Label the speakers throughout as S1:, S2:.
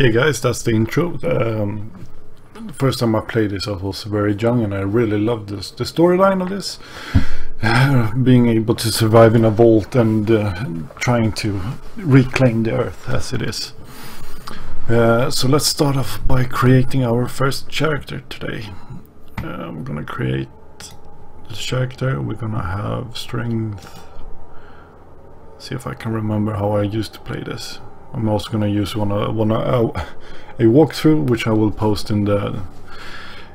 S1: Okay guys, that's the intro. Um, the first time I played this I was very young and I really loved this, the storyline of this. Being able to survive in a vault and uh, trying to reclaim the earth as it is. Uh, so let's start off by creating our first character today. I'm gonna create this character. We're gonna have strength. See if I can remember how I used to play this. I'm also gonna use one, uh, one uh, a walkthrough which I will post in the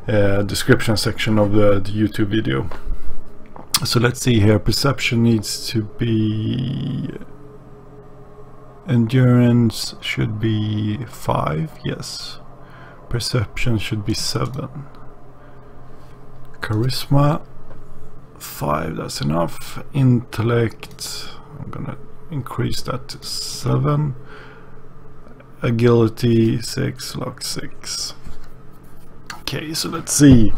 S1: uh, description section of the, the YouTube video. So let's see here. Perception needs to be Endurance should be 5, yes. Perception should be 7. Charisma 5, that's enough. Intellect, I'm gonna increase that to 7. Agility 6, luck 6. Okay, so let's see.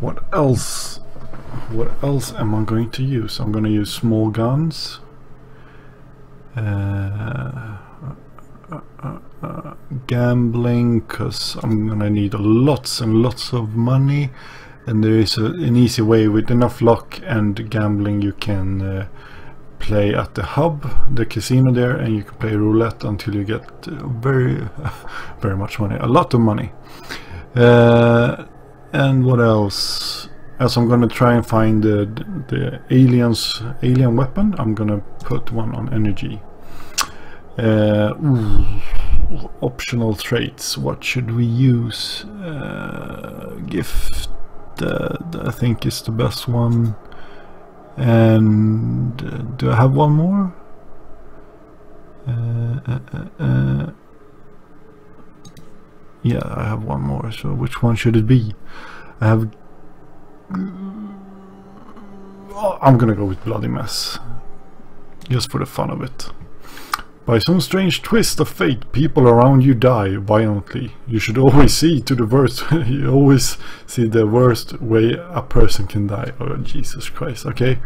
S1: What else? What else am I going to use? I'm gonna use small guns. Uh, uh, uh, gambling because I'm gonna need lots and lots of money and there is a, an easy way with enough luck and gambling you can uh, play at the hub the casino there and you can play roulette until you get uh, very very much money a lot of money. Uh, and what else? As I'm gonna try and find the, the aliens alien weapon I'm gonna put one on energy. Uh, ooh, optional traits. What should we use? Uh, gift uh, I think is the best one and uh, do I have one more uh, yeah I have one more so which one should it be I have Oh, I'm gonna go with Bloody Mess. Just for the fun of it. By some strange twist of fate, people around you die violently. You should always see to the worst. you always see the worst way a person can die. Oh, Jesus Christ. Okay,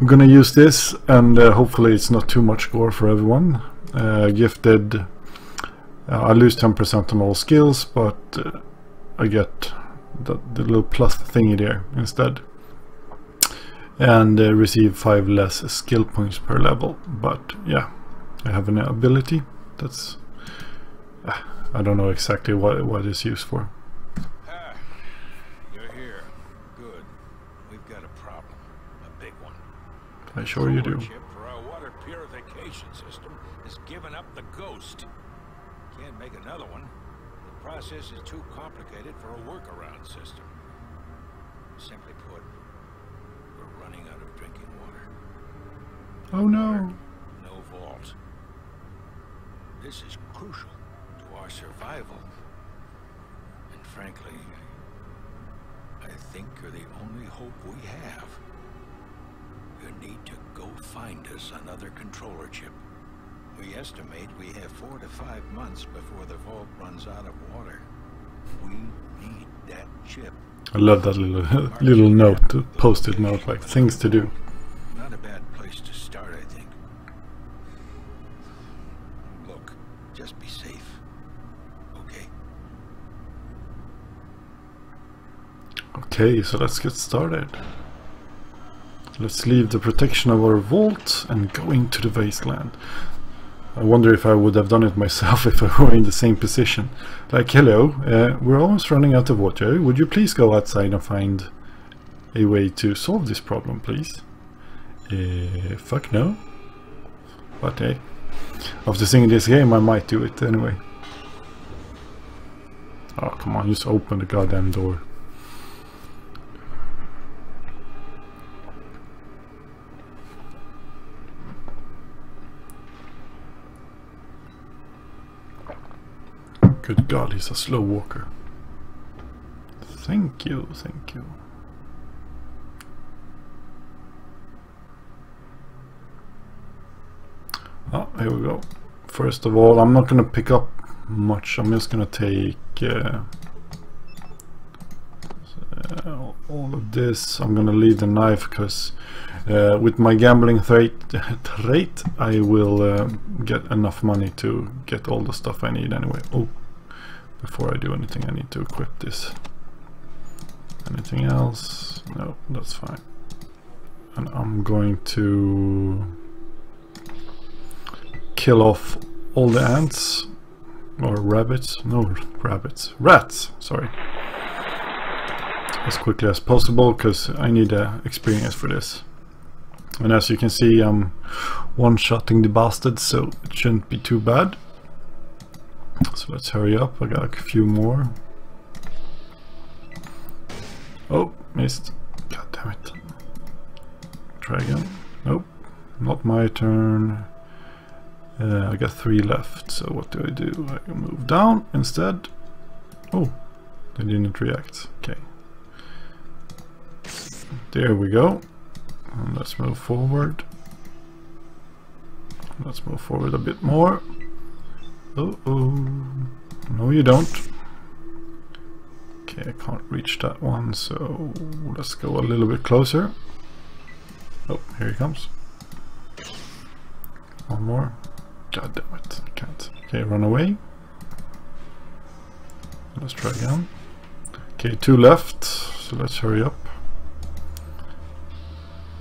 S1: I'm gonna use this, and uh, hopefully it's not too much gore for everyone. Uh, gifted. Uh, I lose 10% on all skills, but uh, I get the, the little plus thingy there instead and uh, receive 5 less skill points per level but yeah I have an ability that's uh, I don't know exactly what, what it's used for
S2: Ah, you're here. Good. We've got a problem. A big one.
S1: I sure you do
S2: for our water purification system has given up the ghost. Can't make another one. The process is too complicated for a workaround system. Simply put, we're running out of drinking water.
S1: oh no.
S2: This is crucial to our survival. And frankly, I think you're the only hope we have. You need to go find us another controller chip. We estimate we have four to five months before the vault runs out of water. We need that chip.
S1: I love that little little note post-it note like things to do
S2: safe. Okay?
S1: okay so let's get started let's leave the protection of our vault and go into the wasteland I wonder if I would have done it myself if I were in the same position. Like, hello, uh, we're almost running out of water. Would you please go outside and find a way to solve this problem, please? Uh, fuck no. After seeing this game, I might do it anyway. Oh, come on, just open the goddamn door. Good God, he's a slow walker. Thank you, thank you. Oh, here we go. First of all, I'm not gonna pick up much. I'm just gonna take uh, uh, all of this. I'm gonna leave the knife because uh, with my gambling trait I will uh, get enough money to get all the stuff I need anyway. Oh, before I do anything I need to equip this. Anything else? No, that's fine. And I'm going to kill off all the ants or rabbits. No rabbits. Rats sorry. As quickly as possible because I need uh, experience for this. And as you can see I'm one-shotting the bastards so it shouldn't be too bad. So let's hurry up. I got a few more. Oh missed. God damn it. Try again. Nope. Not my turn uh, I got three left, so what do I do? I move down instead. Oh, they didn't react. Okay. There we go. And let's move forward. Let's move forward a bit more. Uh oh. No, you don't. Okay, I can't reach that one, so let's go a little bit closer. Oh, here he comes. One more. God damn it, I can't. Okay, run away. Let's try again. Okay, two left, so let's hurry up.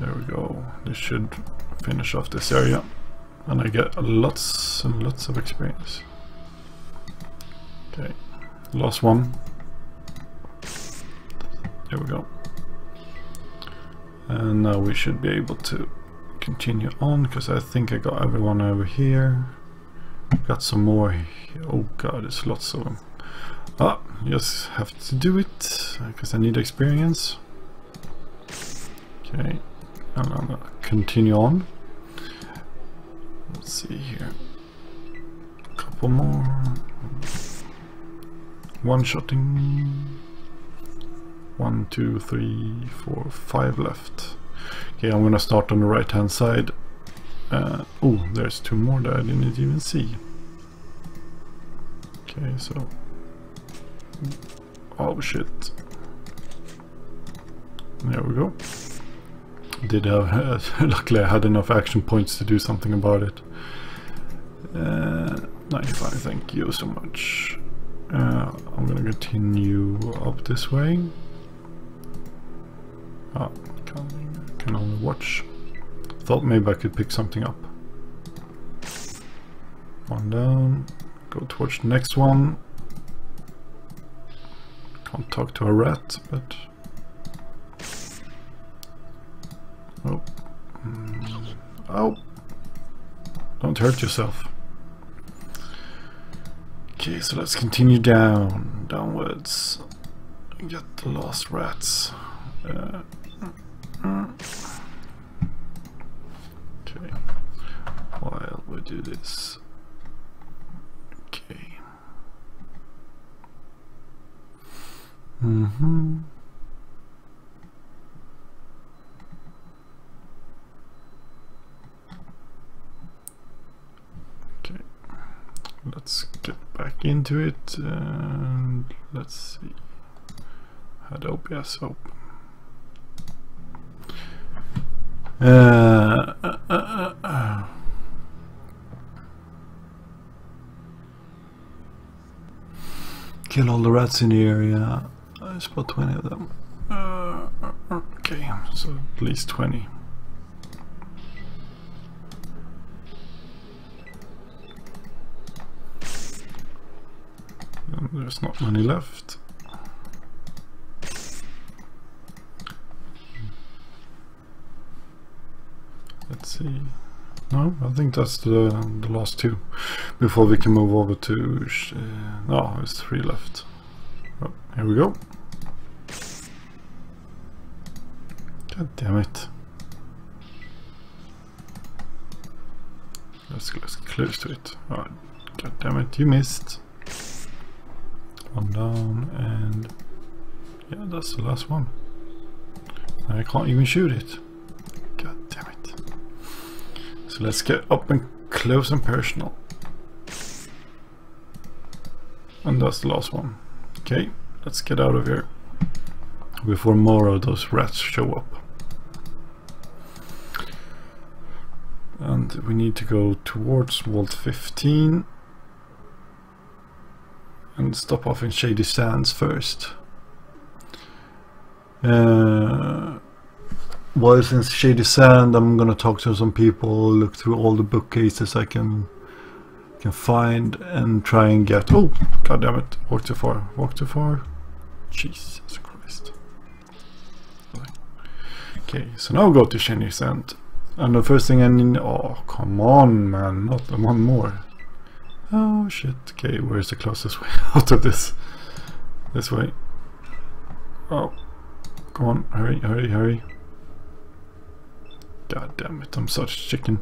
S1: There we go. This should finish off this area. And I get lots and lots of experience. Okay, last one. There we go. And now we should be able to continue on because I think I got everyone over here. Got some more. Oh god, there's lots of them. Ah, just have to do it because I need experience. Okay, and I'm gonna continue on. Let's see here. A couple more. One shotting. One, two, three, four, five left. Okay, I'm gonna start on the right hand side. Uh, oh, there's two more that I didn't even see. Okay, so... Oh shit. There we go. Did have, luckily I had enough action points to do something about it. Uh, 95, thank you so much. Uh, I'm gonna continue up this way. Ah, can only watch. Thought maybe I could pick something up. One down. Go towards the next one. Can't talk to a rat, but... Oh. Mm. Oh! Don't hurt yourself. Okay, so let's continue down, downwards. Get the lost rats. Uh, Okay. While we do this. Okay. Mm-hmm. Okay. Let's get back into it and let's see. Had OBS open. Uh, uh, uh, Kill all the rats in the area. I spot 20 of them. Uh, okay, so at least 20. And there's not many left. Let's see. No, I think that's the, the last two. Before we can move over to... Uh, no, there's three left. Oh, here we go. God damn it. Let's, let's get close to it. Oh, God damn it, you missed. One down and... Yeah, that's the last one. I can't even shoot it. So let's get up and close and personal. And that's the last one. Okay, let's get out of here. before more of those rats show up. And we need to go towards Vault 15 and stop off in Shady Sands first. Uh, well, since Shady Sand, I'm gonna talk to some people, look through all the bookcases I can can find, and try and get. Oh, god damn it! Walk too far. Walk too far. Jesus Christ. Okay, so now go to Shady Sand, and the first thing I need. Oh, come on, man! Not one more. Oh shit. Okay, where's the closest way out of this? This way. Oh. Come on, hurry, hurry, hurry. God damn it, I'm such a chicken.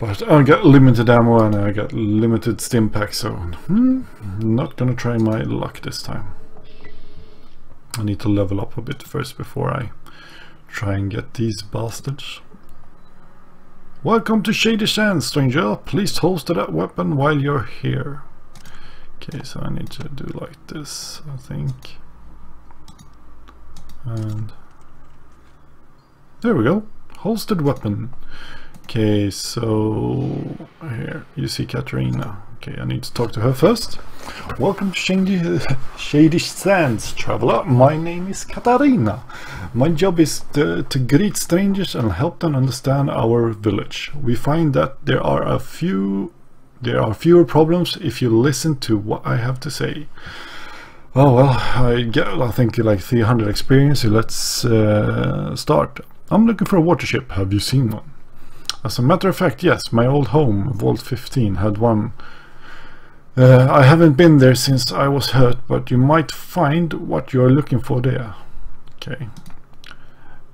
S1: But I got limited ammo and I got limited stim pack, so hmm, not gonna try my luck this time. I need to level up a bit first before I try and get these bastards. Welcome to Shady Sands, stranger. Please holster that weapon while you're here. Okay, so I need to do like this, I think and there we go holstered weapon. Okay so here you see Katarina okay I need to talk to her first. Welcome to Shady, Shady Sands traveler. My name is Katarina. My job is to, to greet strangers and help them understand our village. We find that there are a few there are fewer problems if you listen to what I have to say. Oh well, I get I think like 300 experience. Let's uh, start. I'm looking for a water chip. Have you seen one? As a matter of fact, yes. My old home, Vault 15, had one. Uh, I haven't been there since I was hurt, but you might find what you're looking for there. Okay.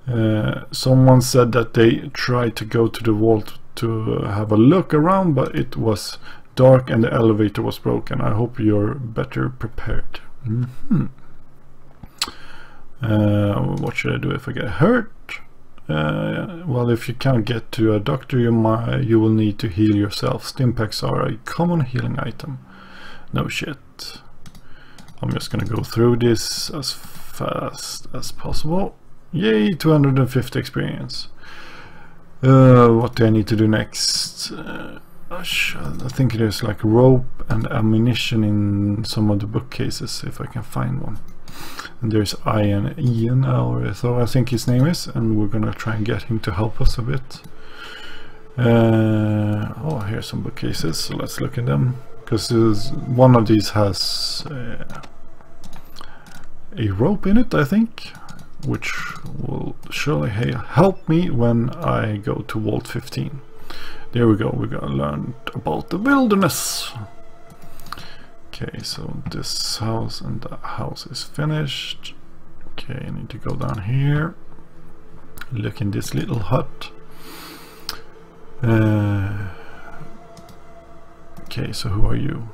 S1: Uh, someone said that they tried to go to the vault to have a look around, but it was dark and the elevator was broken. I hope you're better prepared. Mm -hmm. uh, what should I do if I get hurt? Uh, well, if you can't get to a doctor, you might, you will need to heal yourself. Stimpaks are a common healing item. No shit. I'm just gonna go through this as fast as possible. Yay, 250 experience. Uh, what do I need to do next? Uh, I think there's like rope and ammunition in some of the bookcases if I can find one. And there's Ian Ian or so I think his name is and we're gonna try and get him to help us a bit. Uh, oh here's some bookcases so let's look in them because one of these has uh, a rope in it I think which will surely help me when I go to Vault 15. There we go, we got learned about the wilderness. Okay, so this house and that house is finished. Okay, I need to go down here. Look in this little hut. Uh, okay, so who are you?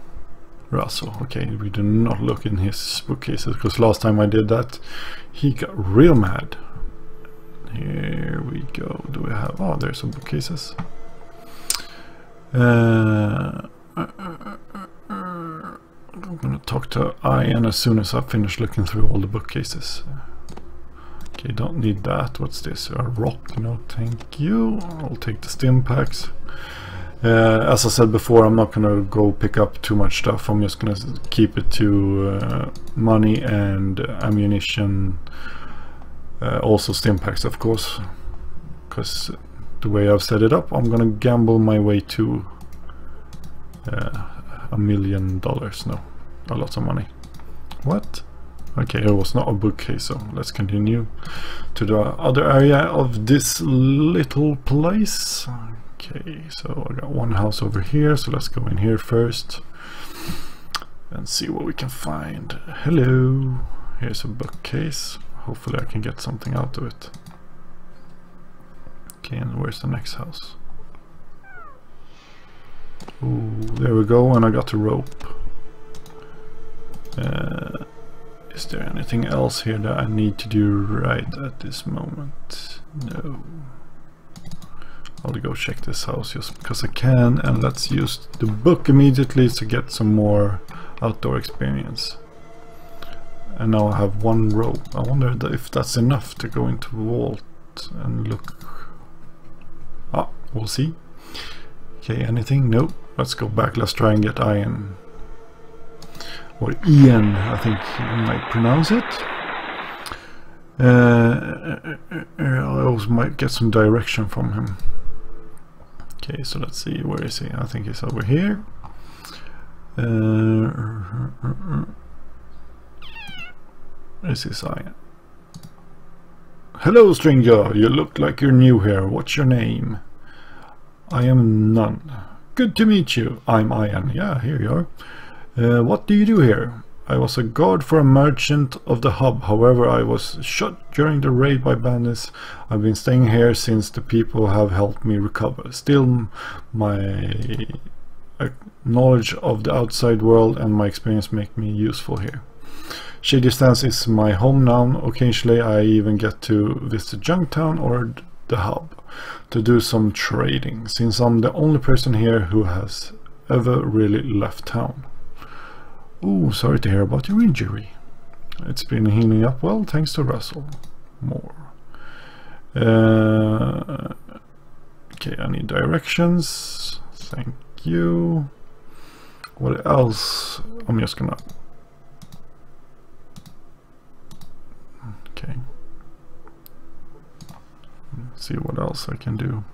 S1: Russell. Okay, we do not look in his bookcases because last time I did that, he got real mad. Here we go. Do we have? Oh, there's some bookcases. Uh, I'm gonna talk to Ian as soon as I finish looking through all the bookcases. Okay, don't need that. What's this? A rock? No, thank you. I'll take the stim packs. Uh, as I said before, I'm not gonna go pick up too much stuff. I'm just gonna keep it to uh, money and ammunition. Uh, also stim packs, of course, because the way I've set it up, I'm gonna gamble my way to uh, a million dollars. No, a lot of money. What? Okay, it was not a bookcase, so let's continue to the other area of this little place. Okay, so I got one house over here, so let's go in here first and see what we can find. Hello, here's a bookcase. Hopefully I can get something out of it. Okay, and where's the next house? Ooh, there we go, and I got the rope. Uh, is there anything else here that I need to do right at this moment? No. I'll go check this house just because I can, and let's use the book immediately to get some more outdoor experience. and now I have one rope. I wonder if that's enough to go into the Vault and look. Ah, we'll see. Okay, anything? Nope. Let's go back. Let's try and get Ian. Or Ian, I think you might pronounce it. Uh, I also might get some direction from him. Okay, so let's see, where is he? I think he's over here. Uh, is eye? Hello, stranger. You look like you're new here. What's your name? I am none. Good to meet you. I'm Ian. Yeah, here you are. Uh, what do you do here? I was a guard for a merchant of the hub. However, I was shot during the raid by bandits. I've been staying here since the people have helped me recover. Still, my uh, knowledge of the outside world and my experience make me useful here. Shady Sands is my home now. Occasionally I even get to visit Junktown or the hub to do some trading, since I'm the only person here who has ever really left town. Oh, sorry to hear about your injury. It's been healing up well thanks to Russell. More. Uh, okay, I need directions. Thank you. What else? I'm just gonna Okay. Let's see what else I can do.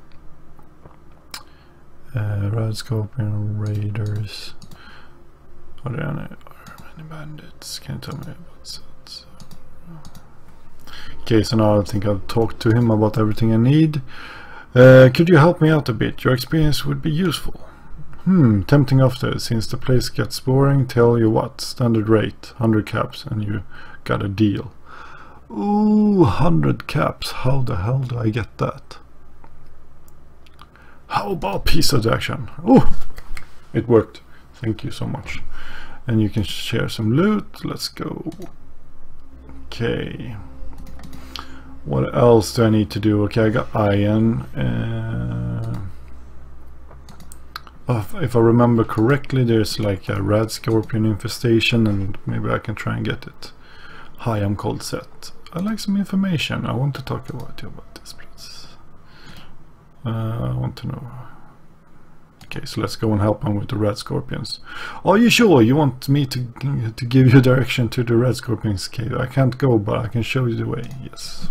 S1: Uh, Red Scorpion Raiders. Any, are many bandits? Can you tell me about that? Okay, so now I think I've talked to him about everything I need. Uh, could you help me out a bit? Your experience would be useful. Hmm, tempting offer. Since the place gets boring, tell you what, standard rate, 100 caps, and you got a deal. Ooh, 100 caps. How the hell do I get that? How about piece of action? Oh, it worked. Thank you so much. And you can share some loot. Let's go. Okay. What else do I need to do? Okay, I got iron. Uh, oh, if I remember correctly, there's like a red scorpion infestation and maybe I can try and get it. Hi, I'm called Seth. I'd like some information. I want to talk about you about this, please. Uh, I want to know. Okay, so let's go and help him with the red scorpions. Are you sure you want me to to give you direction to the red scorpions cave? I can't go, but I can show you the way. Yes.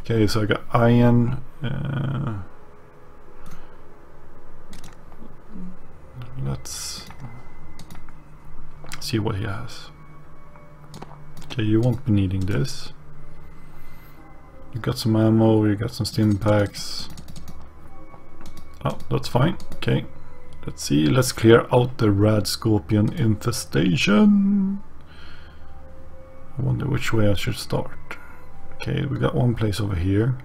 S1: Okay, so I got iron. Uh, let's see what he has. Okay, you won't be needing this. You got some ammo, you got some stim packs. Oh, that's fine. Okay. Let's see, let's clear out the red scorpion infestation. I wonder which way I should start. Okay, we got one place over here.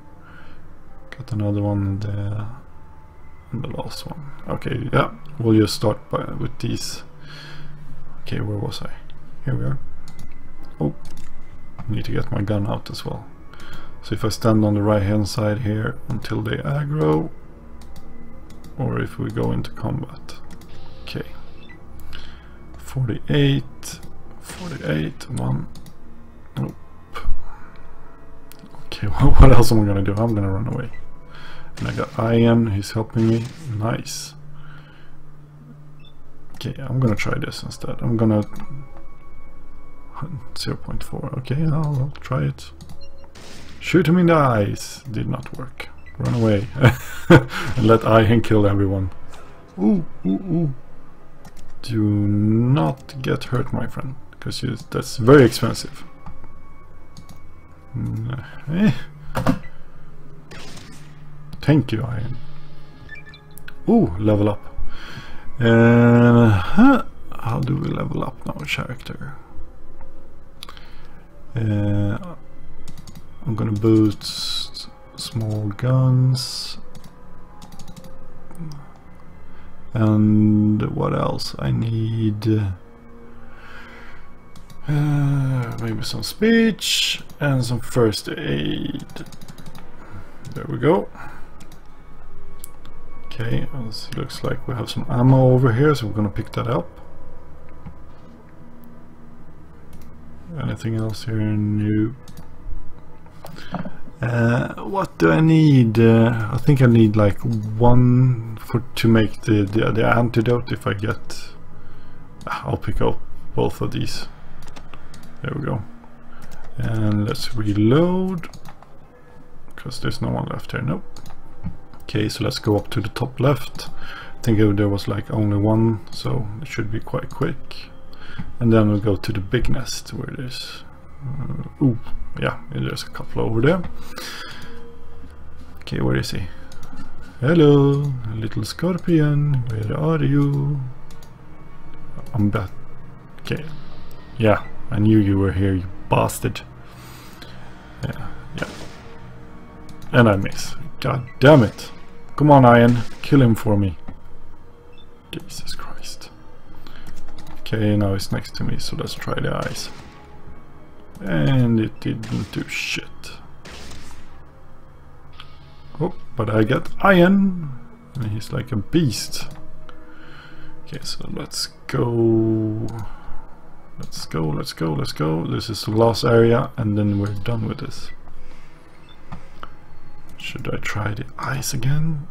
S1: Got another one there. And the last one. Okay, yeah, we'll just start by, with these. Okay, where was I? Here we are. Need to get my gun out as well. So if I stand on the right hand side here until they aggro, or if we go into combat. Okay. 48, 48, one. Nope. Okay, well, what else am I gonna do? I'm gonna run away. And I got Ian, he's helping me. Nice. Okay, I'm gonna try this instead. I'm gonna 0.4. Okay, I'll, I'll, try it. Shoot him in the eyes. Did not work. Run away. and let Ian kill everyone. Ooh, ooh, ooh. Do not get hurt, my friend. Because that's very expensive. Eh. Thank you, Ian. Ooh, level up. Uh, huh. How do we level up now, character? Uh, I'm gonna boost small guns. And what else? I need uh, maybe some speech and some first aid. There we go. Okay, looks like we have some ammo over here, so we're gonna pick that up. Anything else here new? Uh, what do I need? Uh, I think I need like one for to make the, the the antidote. If I get, I'll pick up both of these. There we go. And let's reload because there's no one left here. Nope. Okay, so let's go up to the top left. I think there was like only one, so it should be quite quick. And then we'll go to the big nest where is. Uh, ooh, yeah, there's a couple over there. Okay, where is he? Hello, little scorpion, where are you? I'm back. Okay, yeah, I knew you were here, you bastard. Yeah, yeah. And I miss. God damn it. Come on, Ian, kill him for me. Jesus Christ. Okay, now it's next to me, so let's try the eyes. And it didn't do shit. Oh, but I got iron. And he's like a beast. Okay, so let's go. Let's go, let's go, let's go. This is the last area and then we're done with this. Should I try the ice again?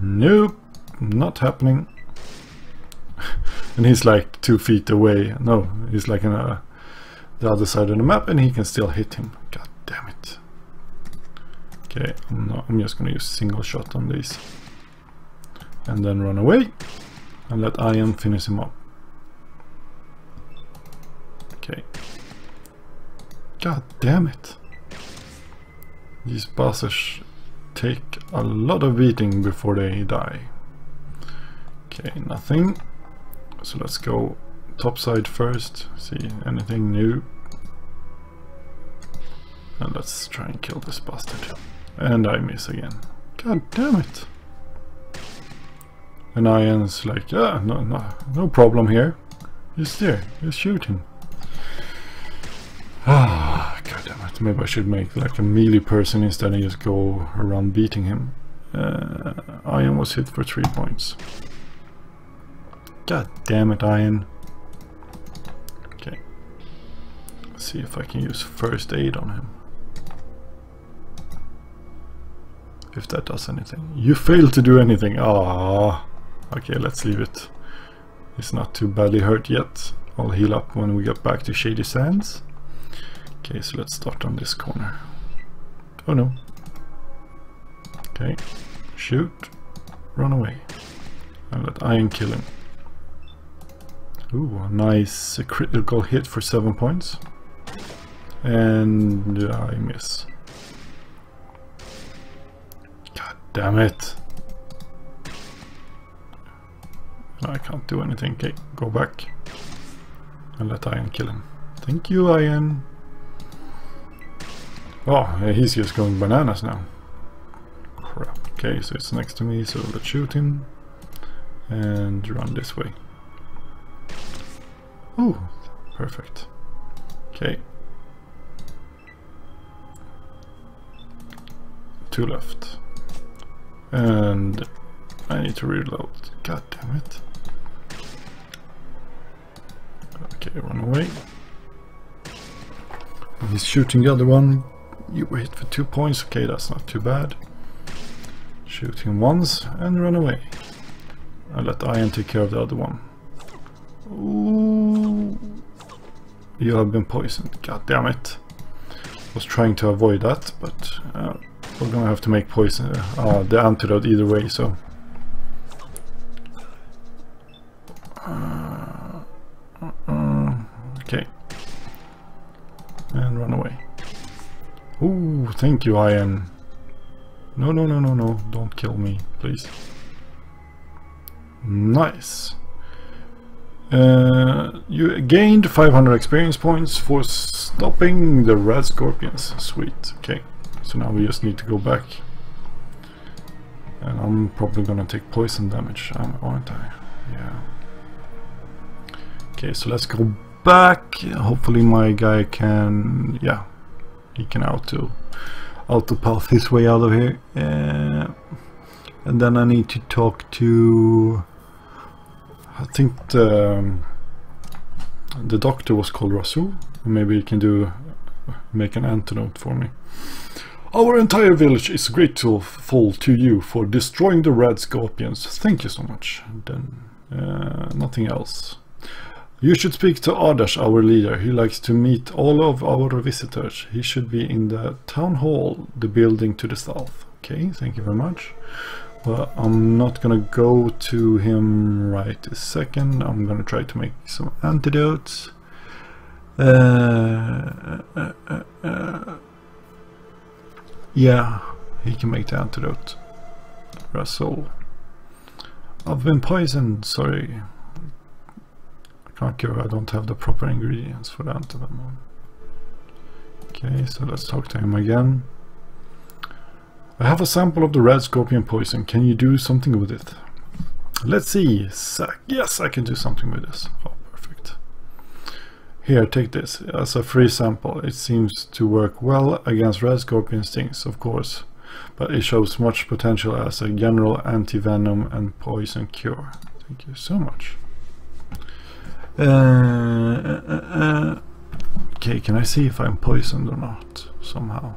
S1: Nope, not happening. And he's like two feet away. No, he's like in a the other side of the map and he can still hit him. God damn it. Okay, I'm, not, I'm just gonna use single shot on these. And then run away and let Ian finish him up. Okay. God damn it. These bosses take a lot of beating before they die. Okay, nothing. So let's go top side first, see anything new. And let's try and kill this bastard. And I miss again. God damn it. And Ian's like, yeah, no, no, no problem here. He's there, he's shooting. Ah, god damn it. Maybe I should make like a melee person instead and just go around beating him. Uh, Ian was hit for three points. God damn it, Ian. Okay. Let's see if I can use first aid on him. If that does anything. You failed to do anything. Ah. Okay, let's leave it. He's not too badly hurt yet. I'll heal up when we get back to Shady Sands. Okay, so let's start on this corner. Oh no. Okay. Shoot. Run away. And let Iron kill him. Ooh, a nice critical hit for 7 points. And I miss. God damn it. I can't do anything. Okay, go back. And let Iron kill him. Thank you, Iron. Oh, he's just going bananas now. Crap. Okay, so it's next to me, so let's shoot him. And run this way. Oh, perfect. Okay. Two left. And I need to reload. God damn it. Okay, run away. He's shooting the other one. You wait for two points. Okay, that's not too bad. Shoot him once and run away. I'll let Iron take care of the other one. Ooh. You have been poisoned. God damn it. Was trying to avoid that, but uh, we're gonna have to make poison uh, the antidote either way. So. Uh, okay. And run away. Ooh, thank you, Ian. No, no, no, no, no. Don't kill me, please. Nice. Uh, you gained 500 experience points for stopping the red scorpions. Sweet. Okay. So now we just need to go back. And I'm probably gonna take poison damage, um, aren't I? Yeah. Okay, so let's go back. Hopefully my guy can... Yeah, he can auto auto path his way out of here uh, and then I need to talk to I think the the doctor was called Rasul. Maybe he can do make an antidote for me. Our entire village is grateful to you for destroying the red scorpions. Thank you so much. Then uh, nothing else. You should speak to Adash, our leader. He likes to meet all of our visitors. He should be in the town hall, the building to the south. Okay, thank you very much. But I'm not gonna go to him right this second. I'm gonna try to make some antidotes. Uh, uh, uh, uh, yeah, he can make the antidote. Russell. I've been poisoned, sorry. I can't give I don't have the proper ingredients for the antidote. Okay, so let's talk to him again. I have a sample of the red scorpion poison. Can you do something with it? Let's see. Yes, I can do something with this. Oh, perfect. Here, take this as a free sample. It seems to work well against red scorpion stings, of course, but it shows much potential as a general anti-venom and poison cure. Thank you so much. Uh, uh, uh, okay, can I see if I'm poisoned or not somehow?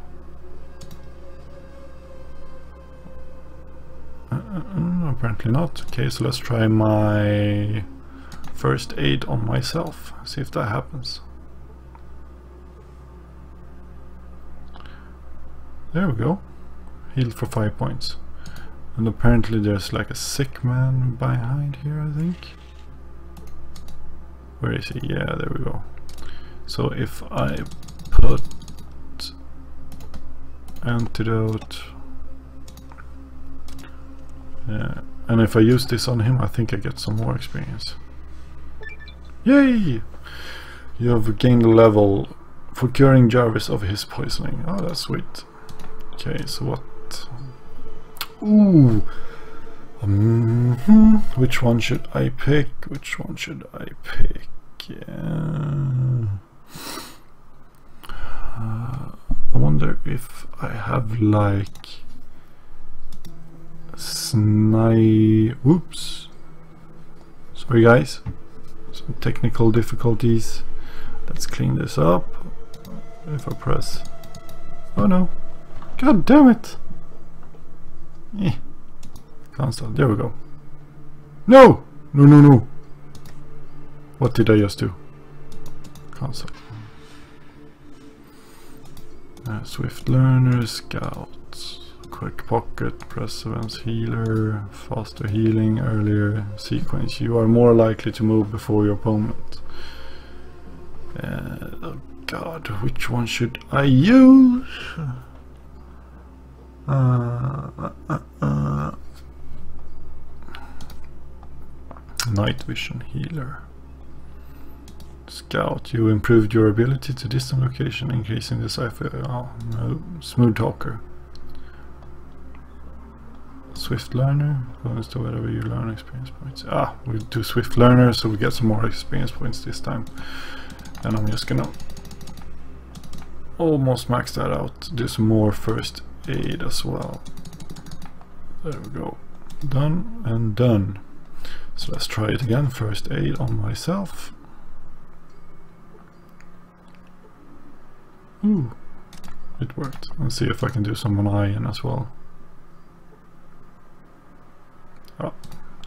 S1: Uh, apparently not. Okay, so let's try my first aid on myself. See if that happens. There we go. Healed for 5 points. And apparently there's like a sick man behind here, I think. Where is he? Yeah, there we go. So if I put antidote yeah. And if I use this on him, I think I get some more experience. Yay! You have gained a level for curing Jarvis of his poisoning. Oh, that's sweet. Okay, so what? Ooh! Mm -hmm. Which one should I pick? Which one should I pick? Yeah. Uh, I wonder if I have like Sni... Whoops. Sorry guys. Some technical difficulties. Let's clean this up. If I press... Oh no. God damn it! Eh. There we go. No! No, no, no! What did I just do? Console. Uh, Swift Learner, Scouts. Quick pocket, perseverance healer, faster healing, earlier sequence. You are more likely to move before your opponent. Uh, oh god, which one should I use? Uh, uh, uh, Night vision healer. Scout, you improved your ability to distant location, increasing the cipher. Oh, no. Smooth talker. Swift Learner goes to whatever you learn experience points. Ah, we do Swift Learner so we get some more experience points this time. And I'm just gonna almost max that out. Do some more first aid as well. There we go. Done and done. So let's try it again. First aid on myself. Ooh, it worked. Let's see if I can do some on Ian as well. Oh,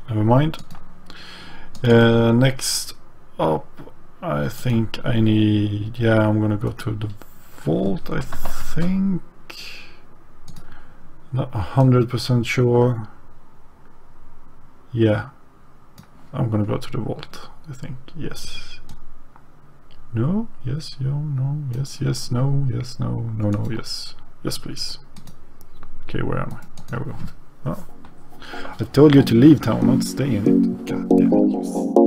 S1: never mind. Uh, next up, I think I need... Yeah, I'm gonna go to the vault, I think. Not 100% sure. Yeah. I'm gonna go to the vault, I think. Yes. No, yes, no, no, yes, yes, no, yes, no, no, no, yes. Yes, please. Okay, where am I? There we go. Oh. I told you to leave town, not stay in it. God damn it.